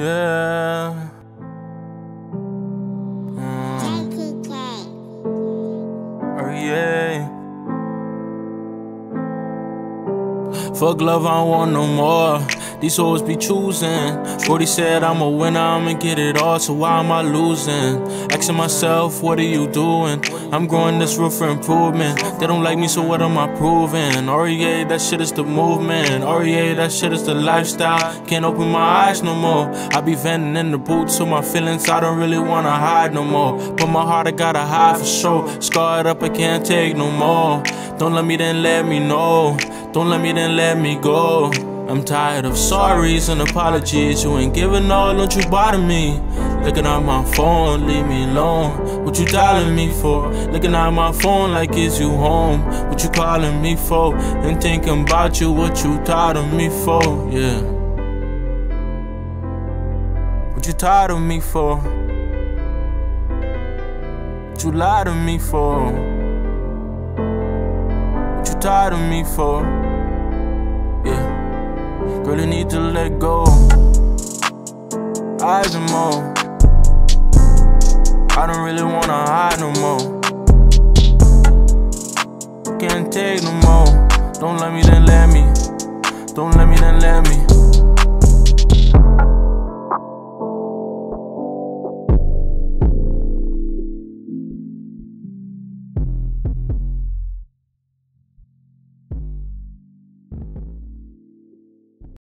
yeah. Mm. Oh, yeah. Oh, Fuck love, I want no more. These hoes be choosing. Shorty said I'm a winner, I'ma get it all, so why am I losing? Asking myself, what are you doing? I'm growing this room for improvement. They don't like me, so what am I proving? REA, that shit is the movement. REA, that shit is the lifestyle. Can't open my eyes no more. I be venting in the boots, so my feelings I don't really wanna hide no more. But my heart I gotta hide for sure. Scarred up, I can't take no more. Don't let me then let me know. Don't let me then let me go. I'm tired of sorries and apologies. You ain't giving all, don't you bother me. Looking at my phone, leave me alone. What you dialing me for? Looking at my phone like it's you home. What you calling me for? And thinking about you, what you tired of me for? Yeah. What you tired of me for? What you lied to me for? What you tired of me for? You need to let go. Eyes and more. I don't really wanna hide no more. Can't take no more. Don't let me, then let me. Don't let me, then let me.